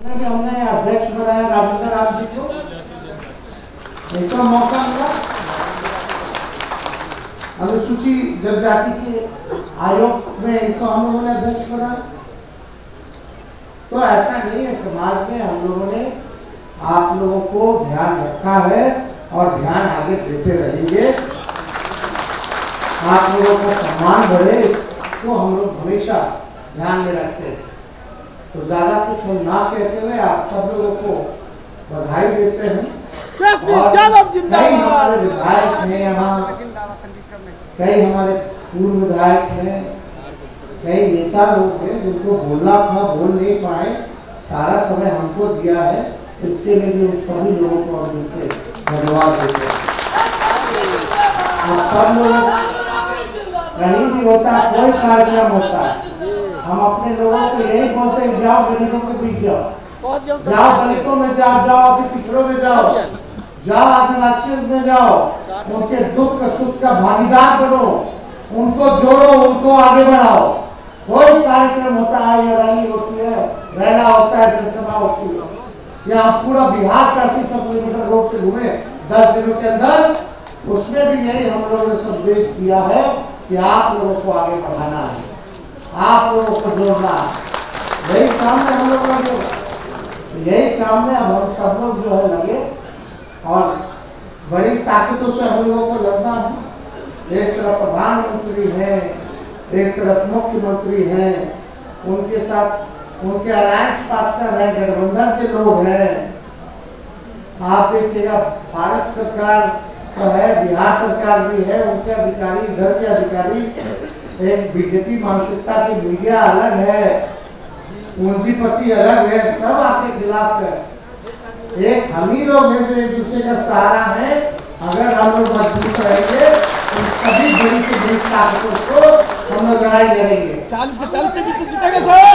अध्यक्ष बनाया, राजेंद्र एक तो मौका मिला। अनुसूची जनजाति के आयोग में इनको हम लोगों ने अध्यक्ष बनाया। तो ऐसा नहीं है, समाज में हम लोगों ने आप लोगों को ध्यान रखा है और ध्यान आगे देते रहेंगे। आप लोगों का सम्मान बढ़े इसको हम लोग हमेशा ध्यान में रखते हैं। तो ज़्यादा कुछ हम ना कहते हुए आप सब लोगों को बधाई देते हैं। कई हमारे विधायक हैं यहाँ। कई हमारे पूर्व विधायक हैं। कई नेता लोग हैं जिनको बोलना था बोल नहीं पाए। सारा समय हमको दिया है। इसके लिए भी सभी लोगों को हम इनसे धन्यवाद देते हैं। सब लोग कहीं भी होता है, कोई कार्यक्रम होता है। हम अपने लोगों को यही बोलते हैं, जाओ गरीबों के बीच जाओ। जाओ दलितों में जाओ जाओ अति पिछड़ों में जाओ। जाओ आदिवासियों में जाओ। उनके दुख सुख का भागीदार बनो। उनको जोड़ो, उनको आगे बढ़ाओ। कोई कार्यक्रम होता है, या रैली होती है, रैला होता है, जनसभा होती है। यहाँ पूरा बिहार का अस्सी सौ किलोमीटर रोड से घूमे। दस दिनों के अंदर, उसमें भी यही हम लोगों ने संदेश दिया है। कि आप लोगों को आगे बढ़ाना है, आप लोगों को जोड़ना है। यही काम है हम लोग का यही काम में हम सब लोग जो है लगे और बड़ी ताकतों से हम लोगों को लड़ना है। एक तरफ़ प्रधानमंत्री है, एक तरफ़ मुख्यमंत्री हैं, उनके साथ उनके अलायंस पार्टनर है, गठबंधन के लोग हैं। आप देखिएगा, भारत सरकार तो है बिहार सरकार भी है उनके अधिकारी इधर के अधिकारी एक बीजेपी मानसिकता की मीडिया अलग है पूंजीपति अलग है सब आपके खिलाफ है। एक हम ही लोग हैं जो एक दूसरे का सहारा है अगर हम लोग मज़बूत रहेंगे तो सभी बड़ी से बड़ी ताकतों को हम लोग लड़ाई लड़ेंगे। चालीस के चालीस सीट तो सर।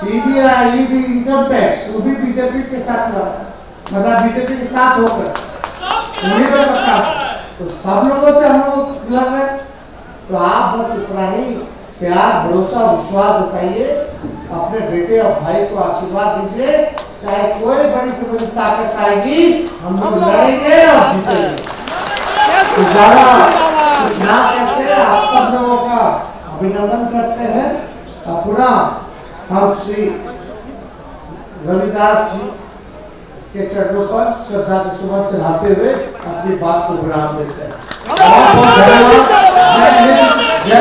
सीबीआई भी इनकम टैक्स वो भी बीजेपी के साथ लड़ा मतलब बीजेपी के साथ होकर उन्हीं को पता तो सब लोगों से हम लोग लड़ रहे। तो आप बस इतना ही प्यार भरोसा विश्वास बताइए अपने बेटे और भाई को आशीर्वाद दीजिए। चाहे कोई बड़ी से बड़ी ताकत आएगी हम लोग लड़ेंगे और जीतेंगे। तो ज़्यादा ना कहते हैं? आप सब लोगों का अभिनंदन करते हैं। और पुनः हम श्री रविदास जी के चरणों पर श्रद्धा के सुमन चढ़ाते हुए अपनी बात को विराम देते हैं। जय